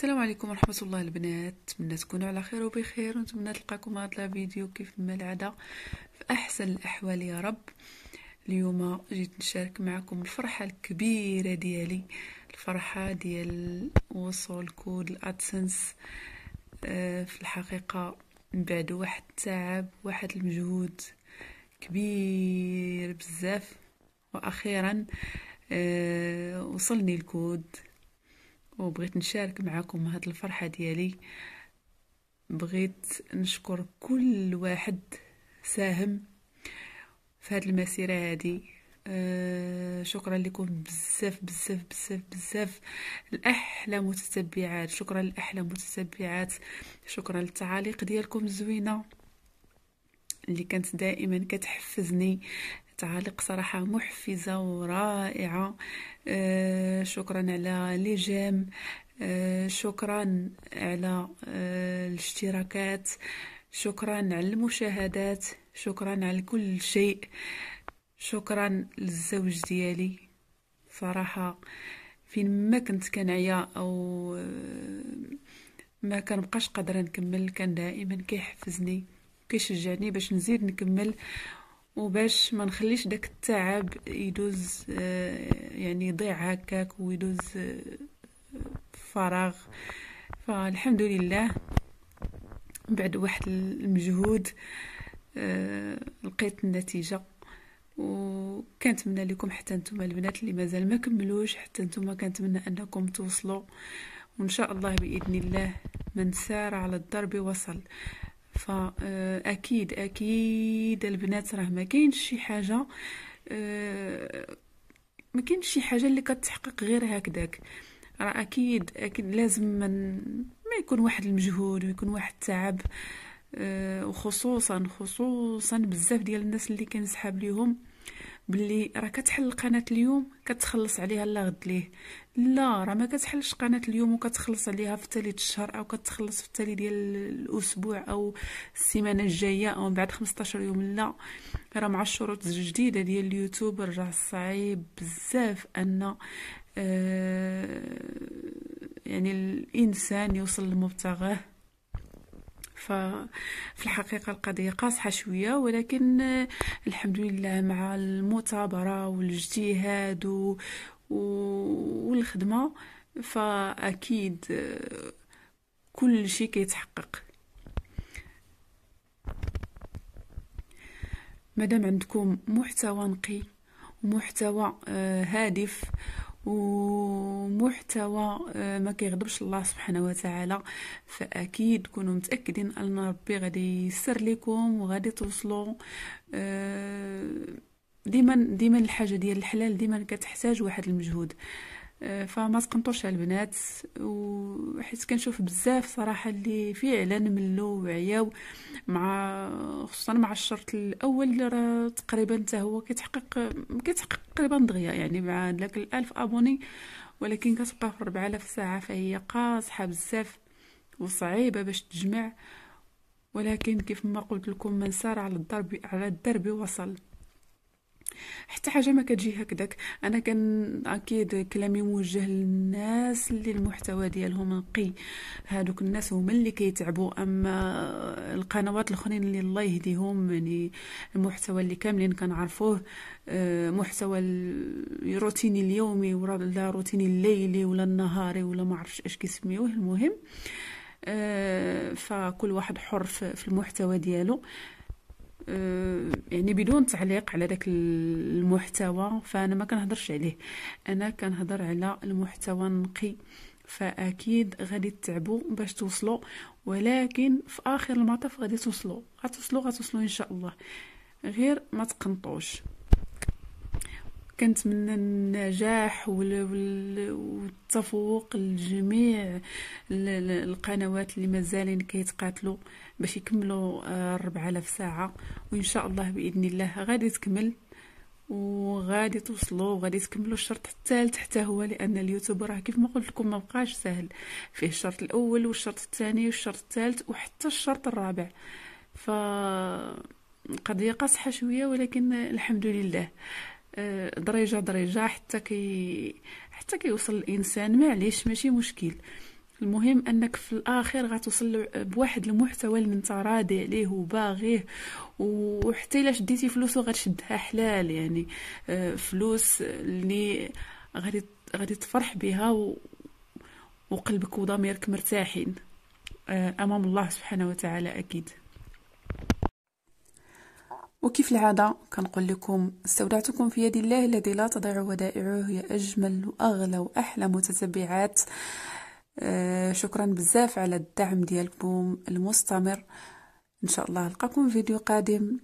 السلام عليكم ورحمة الله البنات. نتمنى تكونوا على خير وبخير ونتمنى تلقاكم هذا الفيديو كيف ما العادة. في أحسن الأحوال يا رب. اليوم جيت نشارك معكم الفرحة الكبيرة ديالي. الفرحة ديال وصول كود الأدسنس آه، في الحقيقة من بعد واحد التعب واحد المجهود كبير بزاف. وأخيرا آه، وصلني الكود. وبغيت نشارك معكم هاد الفرحة ديالي. بغيت نشكر كل واحد ساهم في هاد المسيرة هادي. أه شكرا لكم بزاف بزاف بزاف بزاف. الأحلى متتبعات. شكرا الاحلى متتبعات. شكرا للتعاليق ديالكم الزوينة اللي كانت دائما كتحفزني. تعاليق صراحة محفزة ورائعة. آه شكرا على لي جيم آه شكرا على آه الاشتراكات. شكرا على المشاهدات. شكرا على كل شيء. شكرا للزوج ديالي. صراحة فين ما كنت كنعيا أو ما كنبقاش قادرة نكمل كان دائما كيحفزني كيشجعني باش نزيد نكمل. وباش ما نخليش داك التعب يدوز آه، يعني يضيع هكاك ويدوز آه، فراغ. فالحمد لله بعد واحد المجهود آه، لقيت النتيجة. وكنتمنى لكم حتى نتوما البنات اللي مازال ما كملوش حتى نتوما كنتمنى أنكم توصلوا. وإن شاء الله بإذن الله من سار على الدرب وصل. فاكيد أكيد البنات راه ما كاينش شي حاجة آه، ما كاينش شي حاجة اللي كتحقق غير هكذاك راه أكيد أكيد لازم من ما يكون واحد المجهود ويكون واحد التعب آه، وخصوصا خصوصا بزاف ديال الناس اللي كنسحاب ليهم. باللي راه كتحل القناة اليوم كتخلص عليها لا غد ليه. لا راه ما كتحلش قناة اليوم وكتخلص عليها في التالي الشهر أو كتخلص في التالي ديال الأسبوع أو السيمانة الجاية أو من بعد 15 يوم. لا راه مع الشروط الجديدة ديال اليوتيوب راه صعيب بزاف أن آه يعني الإنسان يوصل لمبتغاه. ففي الحقيقة القضية قاصحة شوية ولكن الحمد لله مع المثابرة والاجتهاد و... والخدمة فأكيد كل شيء كيتحقق. مادام عندكم محتوى نقي ومحتوى آه، هادف ومحتوى آه، ما كيغضبش الله سبحانه وتعالى. فأكيد كونوا متأكدين أن ربي غادي يسر لكم وغادي توصلوا آه، ديما ديما الحاجة ديال الحلال ديما كتحتاج واحد المجهود. فما تقنطوش على البنات وحيت كنشوف بزاف صراحة اللي فعلا ملو وعياو مع خصوصا مع الشرط الأول راه تقريبا حتى هو كيتحقق كيتحقق تقريبا دغيا يعني مع داك الألف أبوني ولكن كتبقى في 4000 ساعة فهي قاصحة بزاف وصعيبة باش تجمع. ولكن كيف ما قلت لكم من سار على الضرب على الدرب وصل. حتى حاجة ما كتجي هكذاك أنا كان أكيد كلامي موجه للناس اللي المحتوى ديالهم نقي. هادوك الناس هما اللي كيتعبوا. أما القنوات الأخرين اللي الله يهديهم يعني المحتوى اللي كاملين كنعرفوه آه، محتوى الروتيني اليومي ولا روتيني الليلي ولا النهاري ولا ما عرفش اش كيسميوه. المهم آه، فكل واحد حر في المحتوى ديالو. يعني بدون تعليق على داك المحتوى فأنا ما كنهضرش عليه. أنا كنهضر على المحتوى النقي فأكيد غادي تتعبوا باش توصلوا ولكن في آخر المطاف غادي توصلوا. غتوصلوا غتوصلوا إن شاء الله. غير ما تقنطوش. كنتمنى النجاح والتفوق لجميع القنوات اللي مازالين كيتقاتلوا باش يكملوا 4000 آه، ساعة. وإن شاء الله بإذن الله غادي تكمل وغادي توصلوا وغادي تكملوا الشرط الثالث. حتى هو لأن اليوتيوب راه كيف ما قلت لكم ما بقاش سهل. فيه الشرط الأول والشرط الثاني والشرط الثالث وحتى الشرط الرابع. ف قضية قاصحة شوية ولكن الحمد لله. درجة درجة حتى كي حتى كيوصل الإنسان معليش ماشي مشكل. المهم أنك في الآخر غتوصل بواحد المحتوى اللي انت راضي عليه وباغيه وحتى إلا شديتي فلوسو غتشدها حلال يعني. آه، فلوس اللي غادي غادي تفرح بها. وقلبك وضميرك مرتاحين. آه، أمام الله سبحانه وتعالى أكيد. وكيف العادة؟ كنقول لكم استودعتكم في يد الله الذي لا تضيع ودائعه هي أجمل وأغلى وأحلى متتبعات. آه شكرا بزاف على الدعم ديالكم المستمر. إن شاء الله ألقاكم فيديو قادم.